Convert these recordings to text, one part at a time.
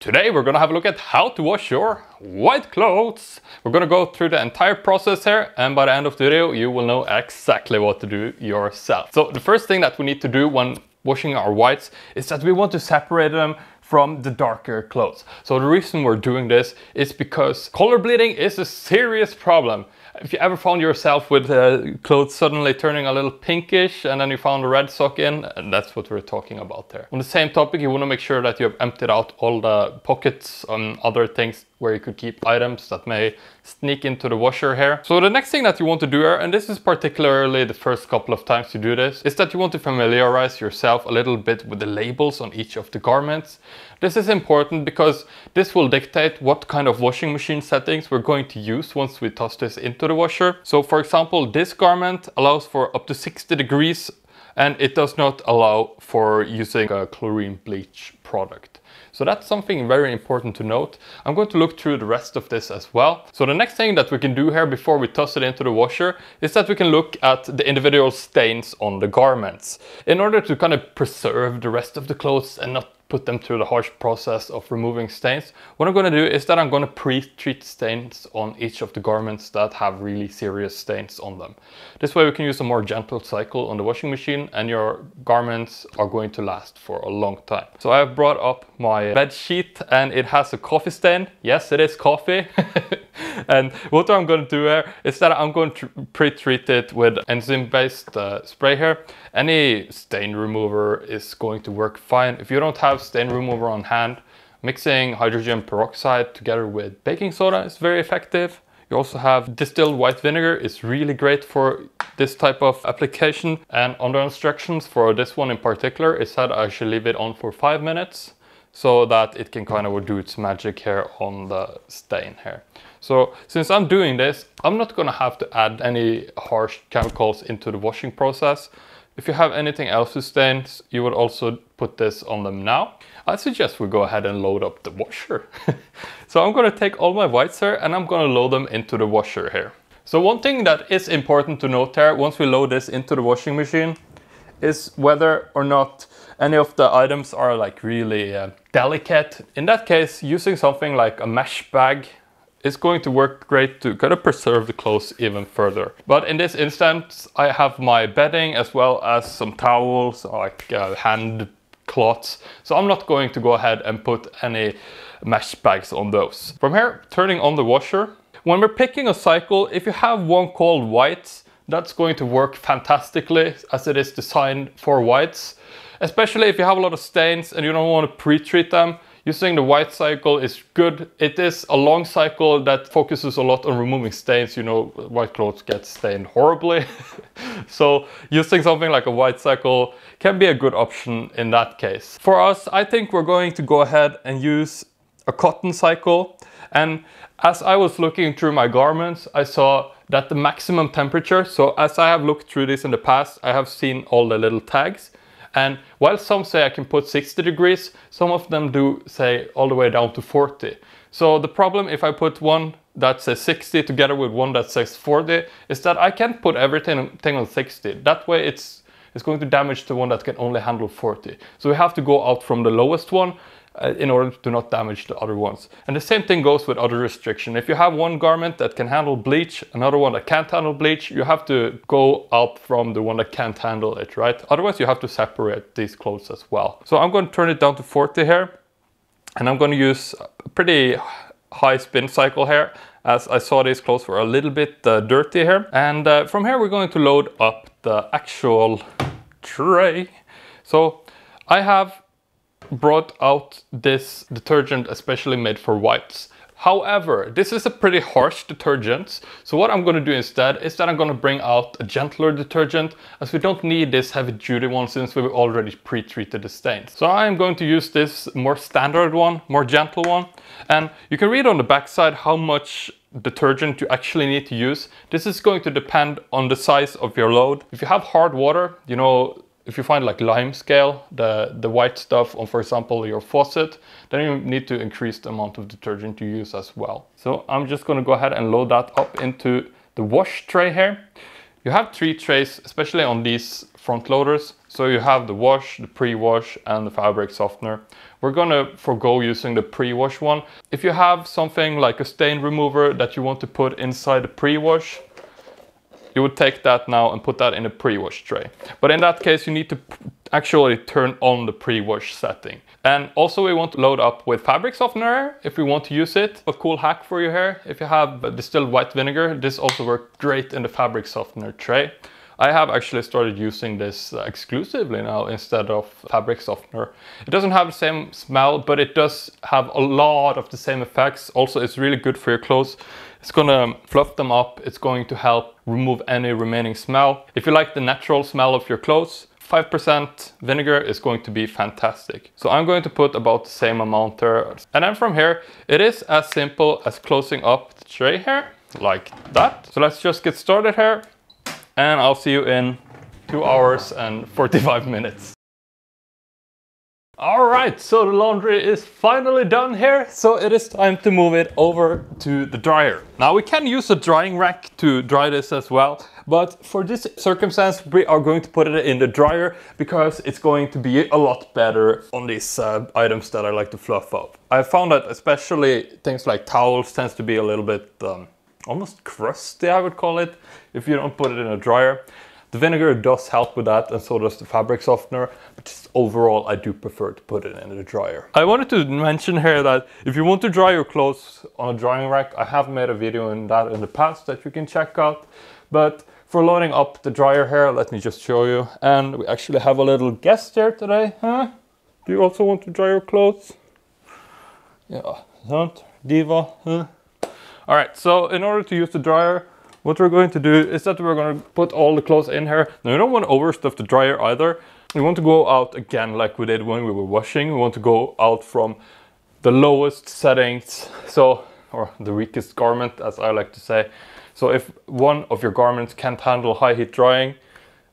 Today we're gonna have a look at how to wash your white clothes. We're gonna go through the entire process here and by the end of the video you will know exactly what to do yourself. So the first thing that we need to do when washing our whites is that we want to separate them from the darker clothes. So the reason we're doing this is because color bleeding is a serious problem. If you ever found yourself with uh, clothes suddenly turning a little pinkish and then you found a red sock in, and that's what we're talking about there. On the same topic, you want to make sure that you have emptied out all the pockets and other things where you could keep items that may sneak into the washer here. So the next thing that you want to do here, and this is particularly the first couple of times you do this, is that you want to familiarize yourself a little bit with the labels on each of the garments. This is important because this will dictate what kind of washing machine settings we're going to use once we toss this into the washer. So for example, this garment allows for up to 60 degrees and it does not allow for using a chlorine bleach product. So that's something very important to note. I'm going to look through the rest of this as well. So the next thing that we can do here before we toss it into the washer is that we can look at the individual stains on the garments. In order to kind of preserve the rest of the clothes and not put them through the harsh process of removing stains. What I'm going to do is that I'm going to pre-treat stains on each of the garments that have really serious stains on them. This way we can use a more gentle cycle on the washing machine and your garments are going to last for a long time. So I have brought up my bed sheet and it has a coffee stain. Yes, it is coffee. and what I'm going to do here is that I'm going to pre-treat it with enzyme-based uh, spray here. Any stain remover is going to work fine. If you don't have stain remover on hand, mixing hydrogen peroxide together with baking soda is very effective. You also have distilled white vinegar is really great for this type of application. And on the instructions for this one in particular, it said I should leave it on for five minutes so that it can kind of do its magic here on the stain here. So since I'm doing this, I'm not gonna have to add any harsh chemicals into the washing process. If you have anything else to stains, you would also put this on them now. I suggest we go ahead and load up the washer. so I'm gonna take all my whites here and I'm gonna load them into the washer here. So one thing that is important to note here, once we load this into the washing machine, is whether or not any of the items are like really uh, delicate. In that case, using something like a mesh bag is going to work great to kind of preserve the clothes even further. But in this instance, I have my bedding as well as some towels, like uh, hand cloths. So I'm not going to go ahead and put any mesh bags on those. From here, turning on the washer. When we're picking a cycle, if you have one called whites, that's going to work fantastically as it is designed for whites. Especially if you have a lot of stains and you don't want to pre-treat them, using the white cycle is good. It is a long cycle that focuses a lot on removing stains. You know, white clothes get stained horribly. so using something like a white cycle can be a good option in that case. For us, I think we're going to go ahead and use a cotton cycle. And as I was looking through my garments, I saw that the maximum temperature, so as I have looked through this in the past, I have seen all the little tags. And while some say I can put 60 degrees, some of them do say all the way down to 40. So the problem if I put one that says 60 together with one that says 40 is that I can't put everything on 60. That way it's it's going to damage the one that can only handle 40. So we have to go out from the lowest one uh, in order to not damage the other ones. And the same thing goes with other restriction. If you have one garment that can handle bleach, another one that can't handle bleach, you have to go out from the one that can't handle it, right? Otherwise you have to separate these clothes as well. So I'm going to turn it down to 40 here. And I'm going to use a pretty high spin cycle here as I saw these clothes were a little bit uh, dirty here. And uh, from here we're going to load up the actual tray. So I have brought out this detergent especially made for whites. However, this is a pretty harsh detergent, so what I'm going to do instead is that I'm going to bring out a gentler detergent as we don't need this heavy duty one since we've already pre-treated the stains. So I'm going to use this more standard one, more gentle one, and you can read on the backside how much detergent you actually need to use. This is going to depend on the size of your load. If you have hard water, you know, if you find like lime scale, the, the white stuff on, for example, your faucet, then you need to increase the amount of detergent you use as well. So I'm just gonna go ahead and load that up into the wash tray here. You have three trays, especially on these front loaders. So you have the wash, the pre-wash and the fabric softener. We're gonna forego using the pre-wash one. If you have something like a stain remover that you want to put inside the pre-wash, you would take that now and put that in a pre-wash tray. But in that case, you need to actually turn on the pre-wash setting. And also we want to load up with fabric softener if we want to use it. A cool hack for your hair, if you have distilled white vinegar, this also works great in the fabric softener tray. I have actually started using this exclusively now instead of fabric softener. It doesn't have the same smell, but it does have a lot of the same effects. Also, it's really good for your clothes. It's gonna fluff them up. It's going to help remove any remaining smell. If you like the natural smell of your clothes, 5% vinegar is going to be fantastic. So I'm going to put about the same amount there. And then from here, it is as simple as closing up the tray here, like that. So let's just get started here and I'll see you in two hours and 45 minutes. All right, so the laundry is finally done here. So it is time to move it over to the dryer. Now we can use a drying rack to dry this as well. But for this circumstance, we are going to put it in the dryer because it's going to be a lot better on these uh, items that I like to fluff up. I found that especially things like towels tends to be a little bit um, almost crusty, I would call it, if you don't put it in a dryer. The vinegar does help with that and so does the fabric softener, but just overall I do prefer to put it in the dryer. I wanted to mention here that if you want to dry your clothes on a drying rack, I have made a video on that in the past that you can check out, but for loading up the dryer here, let me just show you. And we actually have a little guest here today, huh? Do you also want to dry your clothes? Yeah, don't, Diva, huh? All right, so in order to use the dryer, what we're going to do is that we're going to put all the clothes in here. Now you don't want to overstuff the dryer either. We want to go out again like we did when we were washing. We want to go out from the lowest settings, so or the weakest garment as I like to say. So if one of your garments can't handle high heat drying,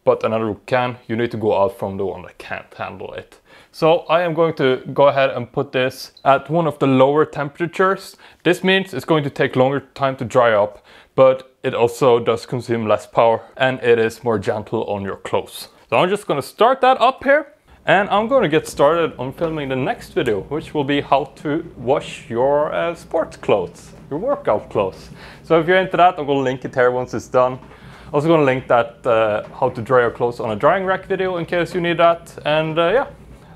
but another can, you need to go out from the one that can't handle it. So I am going to go ahead and put this at one of the lower temperatures. This means it's going to take longer time to dry up, but it also does consume less power and it is more gentle on your clothes. So I'm just gonna start that up here and I'm going to get started on filming the next video, which will be how to wash your uh, sports clothes, your workout clothes. So if you're into that, I'm going to link it here once it's done. Also going to link that uh, how to dry your clothes on a drying rack video in case you need that. And uh, yeah,